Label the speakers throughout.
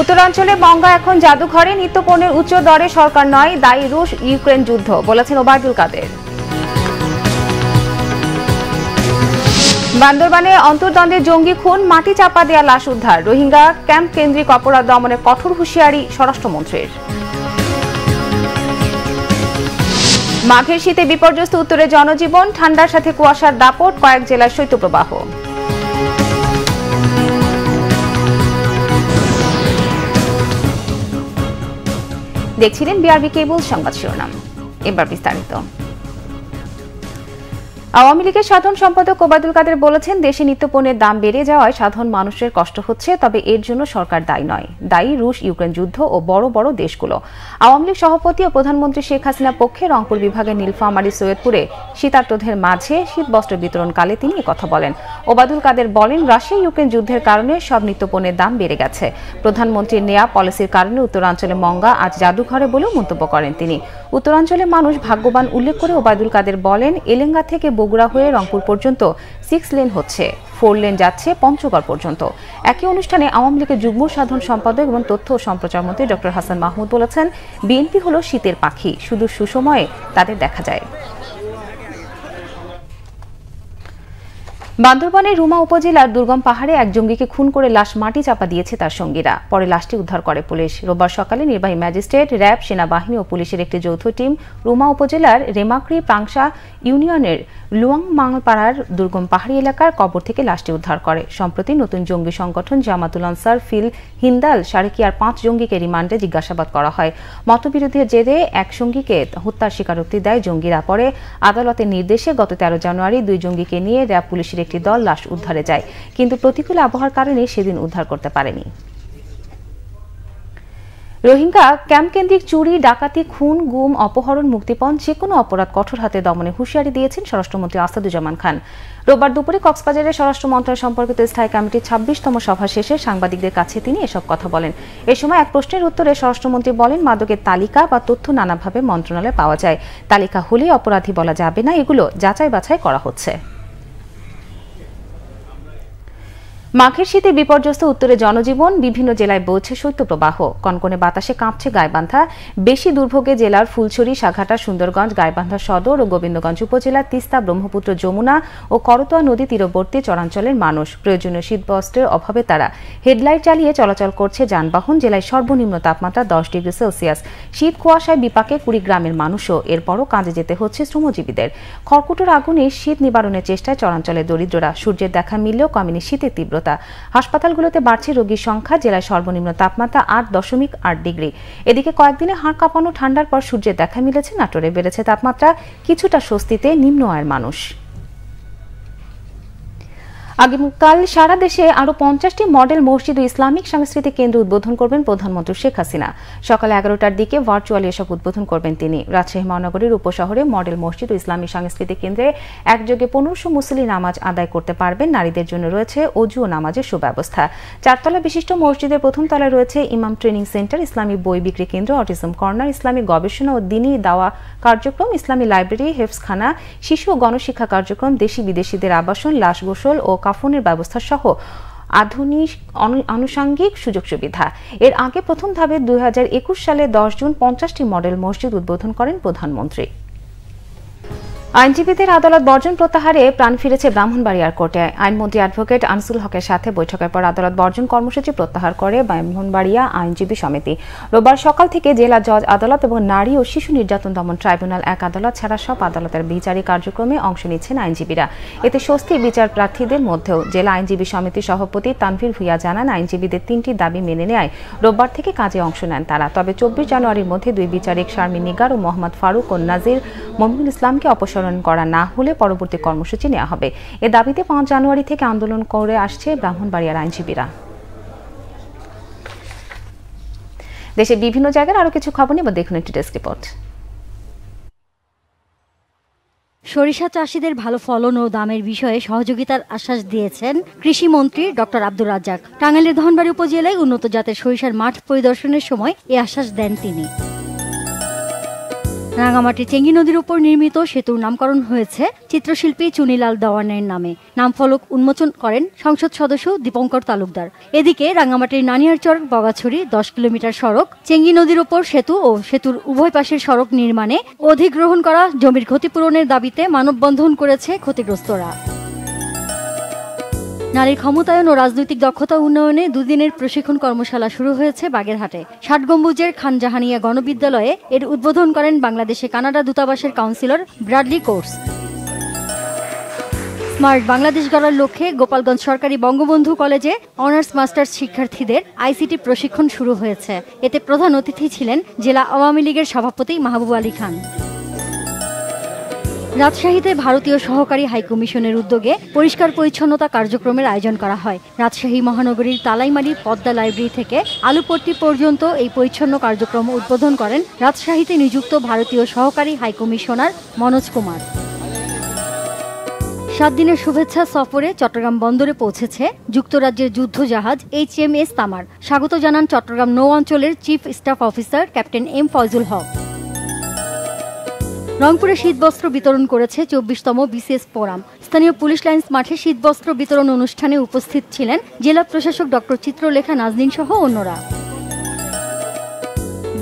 Speaker 1: উত্তরাঞ্চলে বঙ্গা এখন জাদুঘরে নিত্যপণ্যের উচ্চ দরে সরকার নয়, দায়ী রুশ ইউক্রেন যুদ্ধ, বলেছেন ওবায়দুল কাদের। বান্দরবানে অন্তর্দ্বন্দ্বে জঙ্গি খুন, মাটি চাপা দেয়া লাশ উদ্ধার, রোহিঙ্গা ক্যাম্প কেন্দ্রিক অপরাধ দমনে কঠোর হুঁশিয়ারি স্বরাষ্ট্রমন্ত্রীর। মাঘের শীতে বিপর্যস্ত উত্তরে জনজীবন, ঠান্ডার সাথে কুয়াশার দাপট, কয়েক জেলায় শৈত্যপ্রবাহ। দেখছিলেন বিআরবি কেবল সংবাদ শিরোনাম। এবার বিস্তারিত। আওয়ামী লীগের সাধারণ সম্পাদক ওবায়দুল কাদের বলেছেন, দেশে নিত্যপণ্যের দাম বেড়ে যাওয়ায় সাধারণ মানুষের কষ্ট হচ্ছে, তবে এর জন্য সরকার দায়ী নয়। দায়ী রুশ, ইউক্রেন যুদ্ধ ও বড় বড় দেশগুলো। আওয়ামী লীগ সভাপতি ও প্রধানমন্ত্রী শেখ হাসিনা পক্ষে রংপুর বিভাগের নীলফামারী সৈয়দপুরে শীতার্তদের মাঝে শীতবস্ত্র বিতরণকালে তিনি কথা বলেন। ওবায়দুল কাদের বলেন, রাশিয়া ইউক্রেন যুদ্ধের কারণে সব নিত্যপণ্যের দাম বেড়ে গেছে। প্রধানমন্ত্রীর নেয়া পলিসির কারণে উত্তরাঞ্চলে মঙ্গা আজ জাদুঘরে বলেও মন্তব্য করেন তিনি। উত্তরাঞ্চলের মানুষ ভাগ্যবান উল্লেখ করে ওবায়দুল কাদের বলেন, এলেঙ্গা থেকে বগুড়া হয়ে রংপুর পর্যন্ত সিক্স লেন হচ্ছে। ফোর লেন যাচ্ছে পঞ্চগড় পর্যন্ত। একই অনুষ্ঠানে আওয়ামী লীগের যুগ্ম সাধারণ সম্পাদক এবং তথ্য ও সম্প্রচার মন্ত্রী ডক্টর হাসান মাহমুদ বলেছেন, বিএনপি হলো শীতের পাখি, শুধু সুসময়ে তাদের দেখা যায়। বান্দরবানের রুমা উপজেলার দুর্গম পাহাড়ে এক জঙ্গিকে খুন করে লাশ মাটি চাপা দিয়েছে তার সঙ্গীরা। পরে লাশটি উদ্ধার করে পুলিশ। রোববার সকালে নির্বাহী ম্যাজিস্ট্রেট, র্যাব, সেনাবাহিনী ও পুলিশের একটি যৌথ টিম রুমা উপজেলার রেমাকড়ি পাংশা ইউনিয়নের লুয়াং মাংপাড়ার দুর্গম পাহাড়ি এলাকার কবর থেকে লাশটি উদ্ধার করে। সম্প্রতি নতুন জঙ্গি সংগঠন জামাতুল আনসার ফিল হিন্দাল সারেকিয়ার পাঁচ জঙ্গিকে রিমান্ডে জিজ্ঞাসাবাদ করা হয়। মতবিরোধের জেরে এক সঙ্গীকে হত্যার স্বীকারোক্তি দেয় জঙ্গিরা। পরে আদালতের নির্দেশে গত তেরো জানুয়ারি দুই জঙ্গিকে নিয়ে র্যাব, পুলিশের একটি দল লাশ উদ্ধারে যায়, কিন্তু প্রতিকূল আবহাওয়ার কারণে সেদিন উদ্ধার করতে পারেনি। রোহিঙ্গা ক্যাম্প কেন্দ্রিক চুরি, ডাকাতি, খুন, গুম, অপহরণ, মুক্তিপণ যে কোনো অপরাধ কঠোর হাতে দমনে হুঁশিয়ারি দিয়েছেন স্বরাষ্ট্রমন্ত্রী আসাদুজ্জামান খান। রোববার দুপুরে কক্সবাজারে স্বরাষ্ট্র মন্ত্রণালয় সম্পর্কিত স্থায়ী কমিটির ছাব্বিশতম সভা শেষে সাংবাদিকদের কাছে তিনি এসব কথা বলেন। এ সময় এক প্রশ্নের উত্তরে স্বরাষ্ট্রমন্ত্রী বলেন, মাদকের তালিকা বা তথ্য নানাভাবে মন্ত্রণালয়ে পাওয়া যায়। তালিকা হলেই অপরাধী বলা যাবে না, এগুলো যাচাই বাছাই করা হচ্ছে। মাঘের শীতে বিপর্যস্ত উত্তরে জনজীবন, বিভিন্ন জেলায় বইছে শৈত্যপ্রবাহ। কনকনে বাতাসে কাঁপছে গাইবান্ধা। বেশি দুর্ভোগে জেলার ফুলছড়ি, সাঘাটা, সুন্দরগঞ্জ, গাইবান্ধা সদর ও গোবিন্দগঞ্জ উপজেলার তিস্তা, ব্রহ্মপুত্র, যমুনা ও করতোয়া নদী তীরবর্তী চরাঞ্চলের মানুষ। প্রয়োজনীয় শীতবস্ত্রের অভাবে তারা হেডলাইট চালিয়ে চলাচল করছে যানবাহন, জেলায় সর্বনিম্ন তাপমাত্রা দশ ডিগ্রি সেলসিয়াস। শীত কুয়াশায় বিপাকে কুড়ি গ্রামের মানুষও। এরপরও কাজে যেতে হচ্ছে শ্রমজীবীদের। খড়কুটোর আগুনে শীত নিবারণের চেষ্টায় চরাঞ্চলের দরিদ্ররা। সূর্যের দেখা মিললেও কমেনি শীতের তীব্রতা। হাসপাতালগুলোতে বাড়ছে রোগীর সংখ্যা, জেলায় সর্বনিম্ন তাপমাত্রা আট দশমিক আট ডিগ্রি। এদিকে কয়েকদিনে হাড় কাঁপানো, ঠান্ডার পর সূর্যের দেখা মিলেছে, নাটোরে বেড়েছে তাপমাত্রা, কিছুটা স্বস্তিতে নিম্ন আয়ের মানুষ। আগামীকাল সারা দেশে আরও পঞ্চাশটি মডেল মসজিদ ও ইসলামিক সাংস্কৃতিক কেন্দ্র উদ্বোধন করবেন প্রধানমন্ত্রী শেখ হাসিনা। সকাল এগারোটার দিকে ভার্চুয়ালি এসব উদ্বোধন করবেন তিনি। রাজশাহী মহানগরীর উপশহরে মডেল মসজিদ ও ইসলামিক সাংস্কৃতিক কেন্দ্রে একযোগে পনেরোশো মুসলি নামাজ আদায় করতে পারবেন। নারীদের জন্য রয়েছে অজু ও নামাজের সুব্যবস্থা। চারতলা বিশিষ্ট মসজিদের প্রথম তলায় রয়েছে ইমাম ট্রেনিং সেন্টার, ইসলামী বই বিক্রি কেন্দ্র, অটিজম কর্নার, ইসলামী গবেষণা ও দিনী দাওয়া কার্যক্রম, ইসলামী লাইব্রেরি হেফসখানা শিশু ও গণশিক্ষা কার্যক্রম, দেশি বিদেশিদের আবাসন, লাশ গোসল ও কাফনের ব্যবস্থা সহ আধুনিক আনুষাঙ্গিক সুযোগ সুবিধা। এর আগে প্রথম ধাপে দুই হাজার একুশ সালে দশ জুন পঞ্চাশটি মডেল মসজিদ উদ্বোধন করেন প্রধানমন্ত্রী। আইনজীবীদের আদালত বর্জন প্রত্যাহারে প্রাণ ফিরেছে ব্রাহ্মণবাড়িয়ার কোর্টে আইনমন্ত্রী অ্যাডভোকেট আনসুল হকের সাথে বৈঠকের পর আদালত বর্জন কর্মসূচি প্রত্যাহার করে ব্রাহ্মণবাড়িয়া আইনজীবী সমিতি। রোববার সকাল থেকে জেলা জজ আদালত এবং নারী ও শিশু নির্যাতন দমন ট্রাইব্যুনাল এক আদালত ছাড়া সব আদালতের বিচারিক কার্যক্রমে অংশ নিচ্ছেন আইনজীবীরা। এতে স্বস্তি বিচার প্রার্থীদের মধ্যেও জেলা আইনজীবী সমিতির সভাপতি তানভীর ভুইয়া জানান, আইনজীবীদের তিনটি দাবি মেনে নেয় রোববার থেকে কাজে অংশ নেন তারা। তবে চব্বিশ জানুয়ারির মধ্যে দুই বিচারিক শারমিন নিগার ও মোহাম্মদ ফারুক ও নাজির মমিনুল ইসলামকে অপসারণ করা না হলে পরবর্তী কর্মসূচি নেওয়া হবে। এ দাবিতে পাঁচ জানুয়ারি থেকে আন্দোলন করে আসছে ব্রাহ্মণবাড়িয়ার আইনজীবীরা। দেশের বিভিন্ন জায়গার আরও কিছু খবর নিয়ে দেখুন একটি ডেস্ক রিপোর্ট।
Speaker 2: সরিষা চাষিদের ভালো ফলন ও দামের বিষয়ে সহযোগিতার আশ্বাস দিয়েছেন কৃষিমন্ত্রী ডক্টর আব্দুর রাজ্জাক। টাঙ্গাইলের ধনবাড়ি উপজেলায় উন্নত জাতের সরিষার মাঠ পরিদর্শনের সময় এ আশ্বাস দেন তিনি। রাঙামাটি চেঙ্গি নদীর উপর নির্মিত সেতুর নামকরণ হয়েছে চিত্রশিল্পী চুনিলাল দেওয়ানের নামে। নাম ফলক উন্মোচন করেন সংসদ সদস্য দীপঙ্কর তালুকদার। এদিকে রাঙামাটির নানিয়ারচর বগাছড়ি দশ কিলোমিটার সড়ক, চেঙ্গি নদীর উপর সেতু ও সেতুর উভয় পাশের সড়ক নির্মাণে অধিগ্রহণ করা জমির ক্ষতিপূরণের দাবিতে মানববন্ধন করেছে ক্ষতিগ্রস্তরা। নারীর ক্ষমতায়ন ও রাজনৈতিক দক্ষতা উন্নয়নে দুদিনের প্রশিক্ষণ কর্মশালা শুরু হয়েছে বাগেরহাটে। ষাট গম্বুজের খানজাহানিয়া গণবিদ্যালয়ে এর উদ্বোধন করেন বাংলাদেশে কানাডা দূতাবাসের কাউন্সিলর ব্রাডলি কোর্স। স্মার্ট বাংলাদেশ গড়ার লক্ষ্যে গোপালগঞ্জ সরকারি বঙ্গবন্ধু কলেজে অনার্স মাস্টার্স শিক্ষার্থীদের আইসিটি প্রশিক্ষণ শুরু হয়েছে। এতে প্রধান অতিথি ছিলেন জেলা আওয়ামী লীগের সভাপতি মাহবুব আলী খান। রাজশাহীতে ভারতীয় সহকারী হাইকমিশনের উদ্যোগে পরিষ্কার পরিচ্ছন্নতা কার্যক্রমের আয়োজন করা হয়। রাজশাহী মহানগরীর তালাইমারি পদ্মা লাইব্রেরি থেকে আলুপট্টি পর্যন্ত এই পরিচ্ছন্ন কার্যক্রম উদ্বোধন করেন রাজশাহীতে নিযুক্ত ভারতীয় সহকারী হাইকমিশনার মনোজ কুমার। সাত দিনের শুভেচ্ছা সফরে চট্টগ্রাম বন্দরে পৌঁছেছে যুক্তরাজ্যের যুদ্ধ জাহাজ এইচ এম এস তামার। স্বাগত জানান চট্টগ্রাম নৌ অঞ্চলের chief staff officer captain M Foyzul Haque. রংপুরে শীতবস্ত্র বিতরণ করেছে চব্বিশতম বিসিএস ফোরাম। স্থানীয় পুলিশ লাইন্স মাঠে শীতবস্ত্র বিতরণ অনুষ্ঠানে উপস্থিত ছিলেন জেলা প্রশাসক ডক্টর চিত্রলেখা নাজনীন সহ অন্যরা।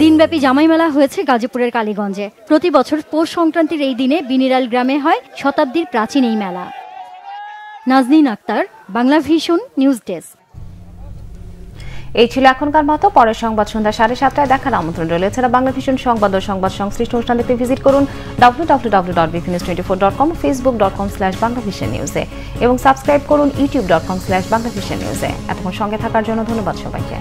Speaker 2: দিনব্যাপী জামাই মেলা হয়েছে গাজীপুরের কালীগঞ্জে। প্রতি বছর পৌষ সংক্রান্তির এই দিনে বিনিরাল গ্রামে হয় শতাব্দীর প্রাচীন এই মেলা। Naznin Akter, Bangla vision, news desk.
Speaker 1: এই ছিল এখনকার মতো, পরের সংবাদ সন্ধ্যা সাড়ে সাতটায় দেখার আমন্ত্রণ রইল। এছাড়া বাংলা ভিশন সংবাদ ও সংবাদ সংশ্লিষ্ট অনুষ্ঠান দেখতে ভিজিট করুন W W W dot BP news twenty four dot com Facebook dot com slash Bangla vision নিউজে এবং সাবস্ক্রাইব করুন YouTube dot com slash Bangla vision নিউজে এতক্ষণ সঙ্গে থাকার জন্য ধন্যবাদ সবাইকে।